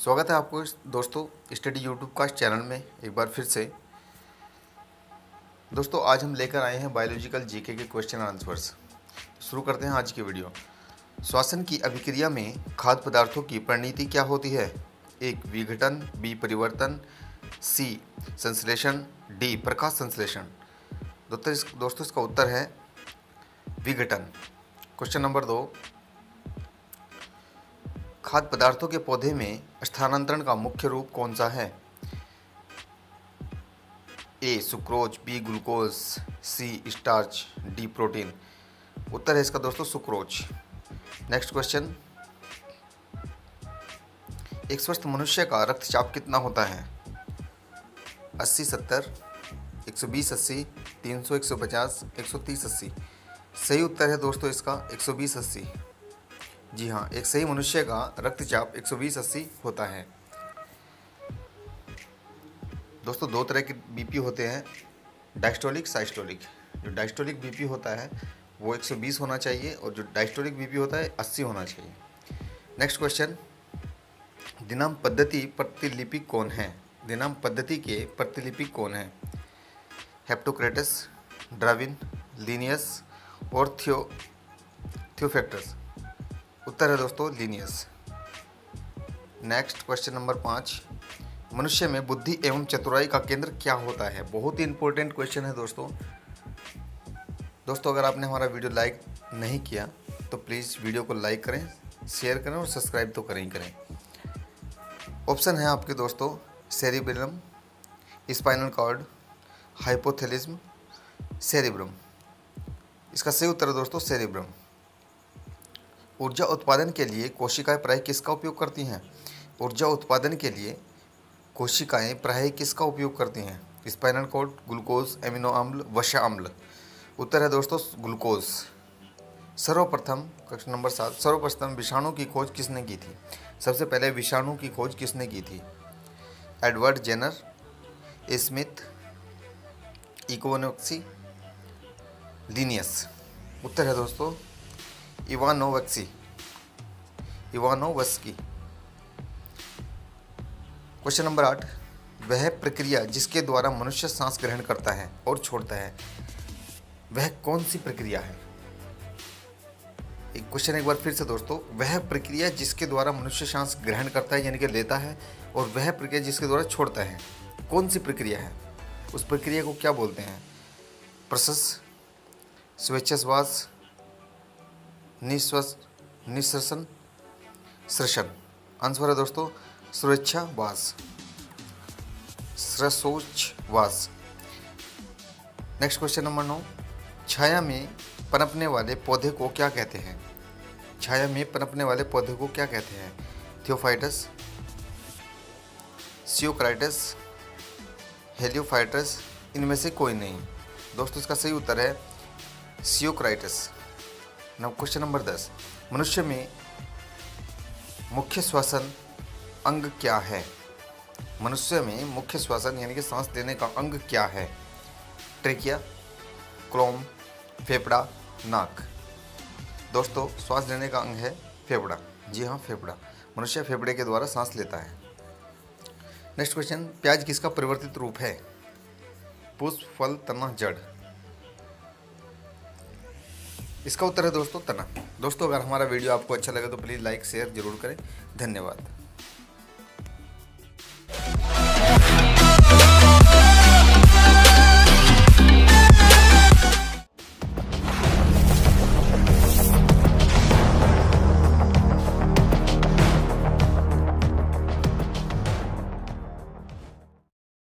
स्वागत है आपको दोस्तों स्टडी यूट्यूब का चैनल में एक बार फिर से। दोस्तों, आज हम लेकर आए हैं बायोलॉजिकल जीके के क्वेश्चन आंसर्स शुरू करते हैं आज की वीडियो श्वासन की अभिक्रिया में खाद्य पदार्थों की परिणति क्या होती है? एक, विघटन, बी, परिवर्तन, सी, संश्लेषण, डी, प्रकाश संश्लेषण। दोस्तों, इस, दोस्तों, इसका उत्तर है विघटन। क्वेश्चन नंबर दो खाद्य पदार्थों के पौधे में स्थानांतरण का मुख्य रूप कौन सा है? A, sucrose, B, glucose, C, starch, D, protein. उत्तर है इसका दोस्तों सुक्रोज। Next question. एक स्वस्थ मनुष्य का रक्तचाप कितना होता है? अस्सी, सत्तर, एक सौ बीस, अस्सी, तीन सौ, एक सौ पचास, एक सौ तीस, अस्सी। सही उत्तर है दोस्तों इसका एक सौ बीस, अस्सी। जी हाँ एक सही मनुष्य का रक्तचाप 120 अस्सी होता है। दोस्तों, दो तरह के बीपी होते हैं डायस्टोलिक साइस्टोलिक जो डायस्टोलिक बीपी होता है, वो 120 होना चाहिए और जो डायस्टोलिक बीपी होता है 80 होना चाहिए। नेक्स्ट क्वेश्चन दिनाम पद्धति प्रतिलिपिक कौन है? दिनाम पद्धति के प्रतिलिपिक कौन है? हेप्टोक्रेटस ड्राविन लीनियस और थियो थियोफैक्टर्स उत्तर है दोस्तों, लीनियस। नेक्स्ट क्वेश्चन नंबर पाँच। मनुष्य में बुद्धि एवं चतुराई का केंद्र क्या होता है? बहुत ही इंपॉर्टेंट क्वेश्चन है दोस्तों। दोस्तों, अगर आपने हमारा वीडियो लाइक नहीं किया तो प्लीज़ वीडियो को लाइक करें शेयर करें और सब्सक्राइब तो करें ही करें। ऑप्शन है आपके दोस्तों cerebrum spinal cord hypothalamus cerebrum इसका सही उत्तर है दोस्तों सेरिब्रम ऊर्जा उत्पादन के लिए कोशिकाएँ प्राय किसका उपयोग करती हैं? ऊर्जा उत्पादन के लिए कोशिकाएँ प्राय किसका उपयोग करती हैं? स्पाइनल कोड ग्लूकोज, एमिनो अम्ल वशा अम्ल। उत्तर है दोस्तों, ग्लूकोज। सर्वप्रथम क्वेश्चन नंबर सात, सर्वप्रथम विषाणु की खोज किसने की थी? सबसे पहले विषाणु की खोज किसने की थी? एडवर्ड जेनर, स्मिथ, इकोनोक्सी, लीनियस। उत्तर है दोस्तों इवानोवक्सी इवानोवस्की क्वेश्चन नंबर आठ. वह प्रक्रिया जिसके द्वारा मनुष्य सांस ग्रहण करता है और छोड़ता है, वह कौन सी प्रक्रिया है? एक क्वेश्चन एक बार फिर से दोस्तों. वह प्रक्रिया जिसके द्वारा मनुष्य सांस ग्रहण करता है, यानी कि लेता है, और वह प्रक्रिया जिसके द्वारा छोड़ता है, कौन सी प्रक्रिया है? उस प्रक्रिया को क्या बोलते हैं? स्वेच्छाश्वास निश्वस निश्वसन श्रसन आंसर है दोस्तों सुरक्षावास वास नेक्स्ट क्वेश्चन नंबर नौ। छाया में पनपने वाले पौधे को क्या कहते हैं? छाया में पनपने वाले पौधे को क्या कहते हैं? थियोफाइटस सियोक्राइटस हेलियोफाइटस इनमें से कोई नहीं। दोस्तों, इसका सही उत्तर है सियोक्राइटस नव क्वेश्चन नंबर दस. मनुष्य में मुख्य श्वसन अंग क्या है? मनुष्य में मुख्य श्वसन यानी कि सांस लेने का अंग क्या है? ट्रेकिया, क्लोम, फेफड़ा, नाक. दोस्तों, श्वास लेने का अंग है फेफड़ा. जी हाँ फेफड़ा. मनुष्य फेफड़े के द्वारा सांस लेता है. नेक्स्ट क्वेश्चन प्याज किसका परिवर्तित रूप है? पुष्प, फल, तना, जड़. इसका उत्तर है दोस्तों तना। दोस्तों, अगर हमारा वीडियो आपको अच्छा लगे तो प्लीज़ लाइक, शेयर ज़रूर करें। धन्यवाद।